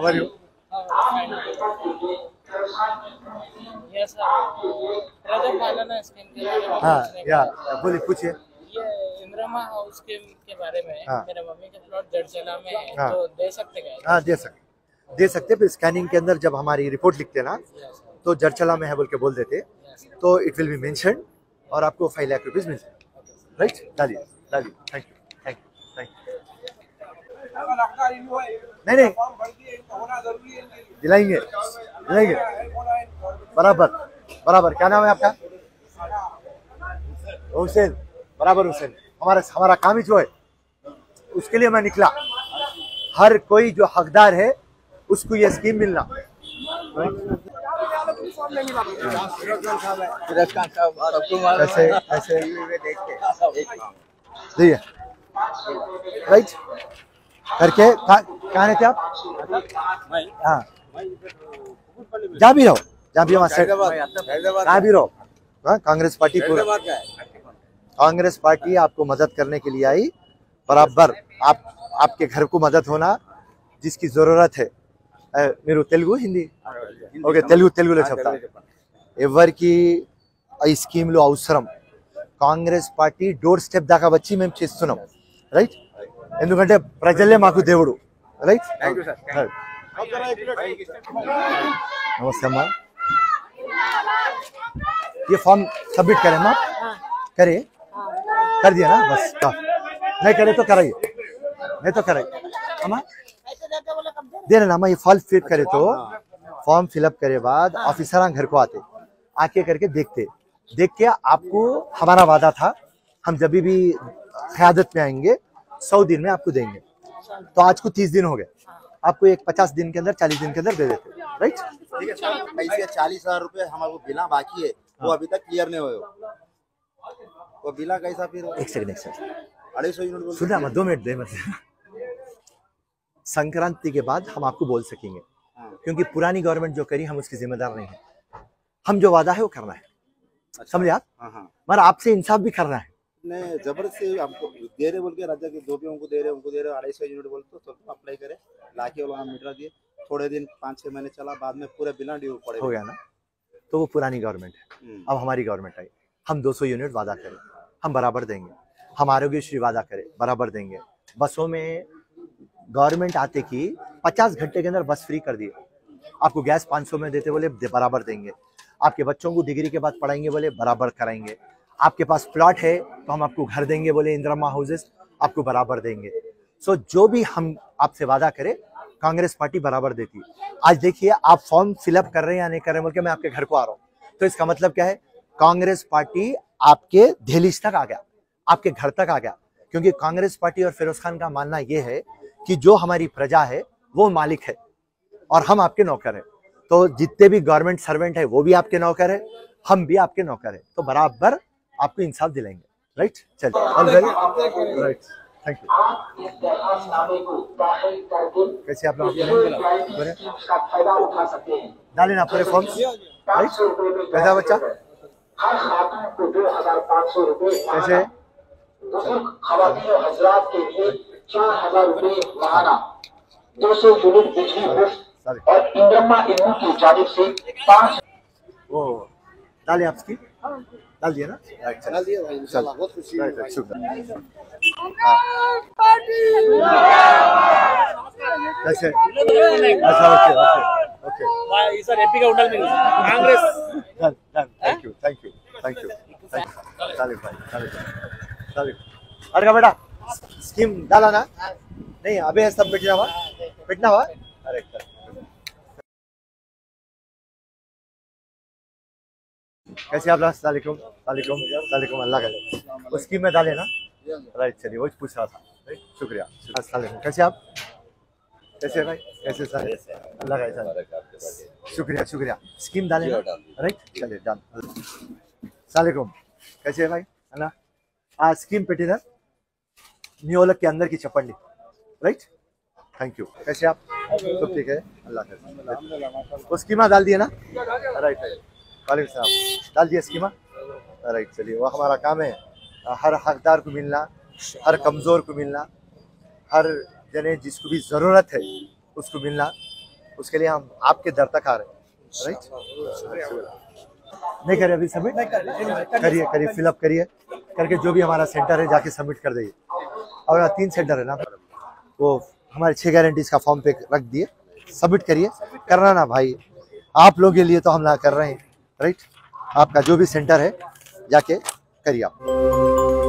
How are you? के बारे में हाँ पूछने या का था। बोलिए पूछिए। ये इंदिरा हाउस स्कीम के बारे में हाँ। मेरे मम्मी का प्लॉट जड़चला में है हाँ। तो दे सकते क्या हाँ दे सकते दे सकते फिर स्कैनिंग के अंदर जब हमारी रिपोर्ट लिखते ना तो जरचला में है बोल के बोल देते। तो इट विल बी मेंशन और आपको फाइव लाख रुपीज़ मिल जाए राइट डालिए डालिए thank you thank you thank you नहीं नहीं। दिलाएँगे दिलाएँगे। बराबर बराबर। क्या नाम है आपका? हुसैन, बराबर हुसैन। हमारा हमारा काम ही जो है, उसके लिए मैं निकला। हर कोई जो हकदार है, उसको ये स्कीम मिलना। कैसे कैसे राइट। करके कहा रहते आप? हाँ जहाँ भी रहो जहाँ भी हमारे कहाँ भी रहो हाँ कांग्रेस पार्टी पूरा कांग्रेस पार्टी आपको मदद करने के लिए आई बराबर आप आपके घर को मदद होना जिसकी जरूरत है ఏ, మీరు తెలుగు హిందీ ఓకే తెలుగు తెలుగులో చెప్తా ఎవరికి ఈ స్కీమ్లు అవసరం కాంగ్రెస్ పార్టీ డోర్ స్టెప్ దాకా వచ్చి మేము చేస్తున్నాం రైట్ ఎందుకంటే ప్రజలే మాకు దేవుడు राइट नमस्कार मैम ये फॉर्म सबमिट करें मैम करिए. कर दिया ना? बस हाँ. नहीं करे तो कराइए. नहीं तो कराइए. हाँ, अम्मा दे रहे ना ये फॉर्म फिलअप करे तो अच्छा, हाँ, फॉर्म फिलअप करे बाद ऑफिसर घर को आते. आके करके देखते. देख के आपको हमारा वादा था. हम जब भी क्यादत में आएँगे सौ दिन में आपको देंगे. तो आज को तीस दिन हो गए। आपको एक पचास दिन के अंदर चालीस दिन के अंदर दे देते राइट ठीक है सर चालीस हज़ार रूपए हमारे बिना बाकी है वो अभी तक क्लियर नहीं हुए वो बिना कैसा फिर? एक सेकंड एक सेकंड अढ़ाई सौ यूनिट बोल मत दो मिनट दे मत संक्रांति के बाद हम आपको बोल सकेंगे हाँ। क्योंकि पुरानी गवर्नमेंट जो करी हम उसकी जिम्मेदार नहीं है। हम जो वादा है वो करना है। अच्छा, समझे आप? हाँ हाँ। मगर आपसे इंसाफ भी करना है। नहीं ज़बरदस्ती हमको दे रहे बोल के राज्य के भी उनको दे रहे उनको दे रहे अढ़ाई सौ यूनिट बोल तो सब अप्लाई करे। लाके वो मीटर दिए। थोड़े दिन पाँच छह महीने चला बाद में पूरे बिना ड्यू पड़े हो गया ना? तो वो पुरानी गवर्नमेंट है। हम्म, अब हमारी गवर्नमेंट आई। हम 200 यूनिट वादा करें। हम बराबर देंगे। हम आरोग्य श्री वादा करें। बराबर देंगे। बसों में गवर्नमेंट आते की 50 घंटे के अंदर बस फ्री कर दिए। आपको गैस 500 में देते बोले बराबर देंगे। आपके बच्चों को डिग्री के बाद पढ़ाएँगे बोले बराबर कराएँगे। आपके पास प्लॉट है तो हम आपको घर देंगे बोले इंदिरा हाउसेस आपको बराबर देंगे। सो जो भी हम आपसे वादा करें, कांग्रेस पार्टी बराबर देती है। आज देखिए, आप फॉर्म फिलअप कर रहे हैं या नहीं कर रहे हैं बोल के मैं आपके घर को आ रहा हूँ। तो इसका मतलब क्या है? कांग्रेस पार्टी आपके दहलीज तक आ गया, आपके घर तक आ गया। क्योंकि कांग्रेस पार्टी और फिरोज खान का मानना यह है कि जो हमारी प्रजा है, वो मालिक है और हम आपके नौकर हैं। तो जितने भी गवर्नमेंट सर्वेंट है, वो भी आपके नौकर है, हम भी आपके नौकर है। तो बराबर आपको इंसाफ दिलाएँगे। राइट चलिए all well right thank you कैसे आप लोग? डाले ना पूरे फॉर्म राइट कैसा? बच्चा कैसे हजरात के लिए चार हज़ार रूपए महाना दो सौ यूनिट बिजली मुफ़्त और इंद्रमा की जानिब से पाँच वो डाले आप इसकी डाल दिए ना चला दिए भाई इंशाल्लाह बहुत खुशी हुई भाई। शुक्रिया कैसे अच्छा ओके ओके का उंडल में Congress done done thank you thank you thank you भाई अरे का बेटा स्कीम डाला ना नहीं अबे सब पिटना हुआ पिटना हुआ कैसे आप तालिकुम, तालिकुम, तालिकुम अल्लाह का उसकी मैं डाले ना? राइट चलिए वही पूछ रहा था। शुक्रिया। अस्सलाम कैसे आप? कैसे भाई? कैसे सर? अल्लाह का शुक्रिया शुक्रिया। स्कीम डाले राइट चलिए डन। सलामकुम कैसे है भाई? है ना? आज स्कीम पेटी पेटीनर न्योलक के अंदर की चपंडी राइट? Thank you. कैसे आप? सब ठीक है? अल्लाह का उसकी माँ डाल दिए ना? Right right. वालेकुम सलाम डाल दिया स्कीमा राइट चलिए, वो हमारा काम है, हर हकदार को मिलना, हर कमज़ोर को मिलना, हर जने जिसको भी ज़रूरत है, उसको मिलना, उसके लिए हम आपके दर तक आ रहे हैं। राइट नहीं करे अभी सबमिट करिए करिए फिलअप करिए। करके जो भी हमारा सेंटर है, जाके सबमिट कर दीजिए और तीन सेंटर है ना? वो हमारे छह गारंटीज का फॉर्म पे रख दिए। सबमिट करिए। करना ना भाई। आप लोगों के लिए तो हम ना कर रहे हैं। राइट? आपका जो भी सेंटर है जाके करिए आप।